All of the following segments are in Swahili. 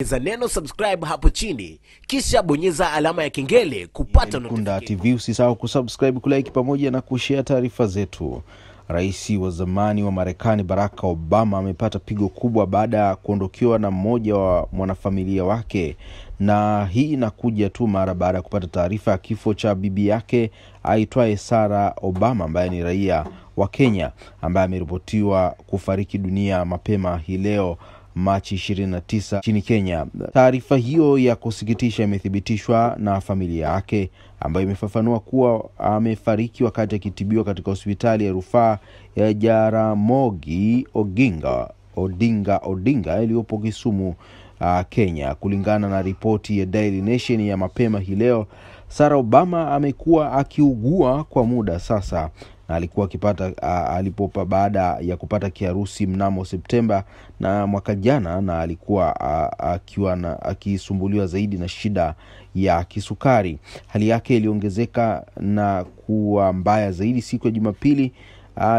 bonyeza neno subscribe hapo chini kisha bonyeza alama ya kengele kupata Kunda notification. TV usisahau kusubscribe, kulike pamoja na kushare taarifa zetu. Rais wa zamani wa Marekani Barack Obama amepata pigo kubwa baada ya kuondokiwa na mmoja wa mwanafamilia wake, na hii inakuja tu mara baada ya kupata taarifa ya kifo cha bibi yake aitwaye Sara Obama ambaye ni raia wa Kenya ambaye ameripotiwa kufariki dunia mapema hii leo Machi 29 nchini Kenya. Taarifa hiyo ya kusikitisha imethibitishwa na familia yake ambayo imefafanua kuwa amefariki wakati akitibiwa katika hospitali ya rufaa ya Jaramogi Oginga Odinga Odinga iliyopo Kisumu, uh, Kenya. Kulingana na ripoti ya Daily Nation ya mapema hii leo, Sarah Obama amekuwa akiugua kwa muda sasa na alikuwa akipata alipopa baada ya kupata kiharusi mnamo Septemba na mwaka jana, na alikuwa akiwa akisumbuliwa zaidi na shida ya kisukari. Hali yake iliongezeka na kuwa mbaya zaidi siku ya Jumapili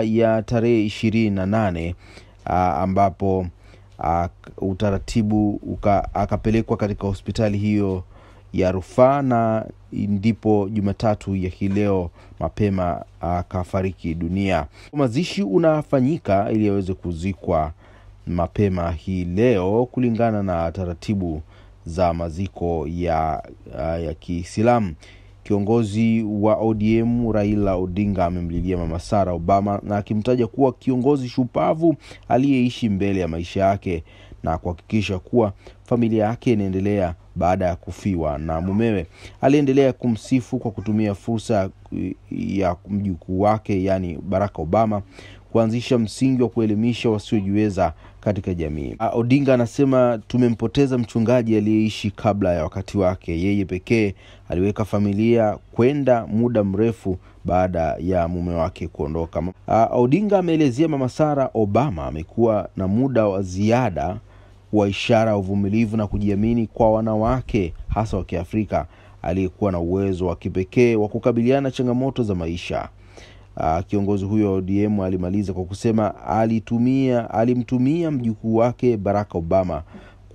ya tarehe ishirini na nane ambapo utaratibu akapelekwa katika hospitali hiyo ya rufaa na ndipo Jumatatu ya hii leo mapema akafariki dunia. Mazishi unafanyika ili aweze kuzikwa mapema hii leo kulingana na taratibu za maziko ya, ya Kiislamu. Kiongozi wa ODM Raila Odinga amemlilia Mama Sara Obama na akimtaja kuwa kiongozi shupavu aliyeishi mbele ya maisha yake na kuhakikisha kuwa familia yake inaendelea baada ya kufiwa na mumewe. Aliendelea kumsifu kwa kutumia fursa ya mjukuu wake yaani Barack Obama kuanzisha msingi wa kuelimisha wasiojiweza katika jamii. Odinga anasema tumempoteza mchungaji aliyeishi kabla ya wakati wake. Yeye pekee aliweka familia kwenda muda mrefu baada ya mume wake kuondoka. Odinga ameelezea Mama Sara Obama amekuwa na muda wa ziada wa ishara ya uvumilivu na kujiamini kwa wanawake hasa wa Kiafrika aliyekuwa na uwezo wa kipekee wa kukabiliana na changamoto za maisha. Uh, kiongozi huyo wa ODM alimaliza kwa kusema alitumia alimtumia mjukuu wake Barack Obama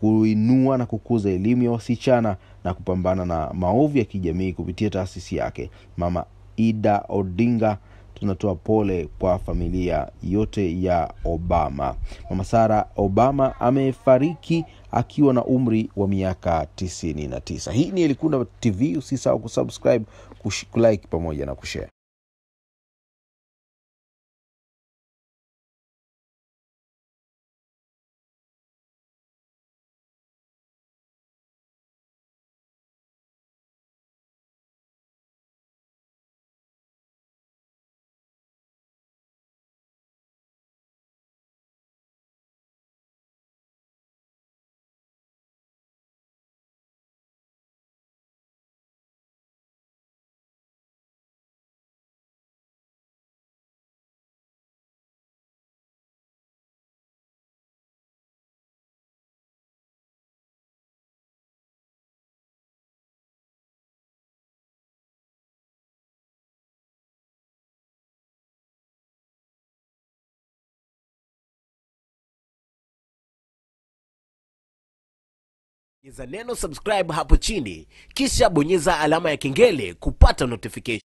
kuinua na kukuza elimu ya wasichana na kupambana na maovu ya kijamii kupitia taasisi yake. Mama Ida Odinga tunatoa pole kwa familia yote ya Obama. Mama Sara Obama amefariki akiwa na umri wa miaka tisini na tisa. Hii ni Elikunda TV, usisahau kusubscribe, kulike pamoja na kushare. Bonyeza neno subscribe hapo chini kisha bonyeza alama ya kengele kupata notification.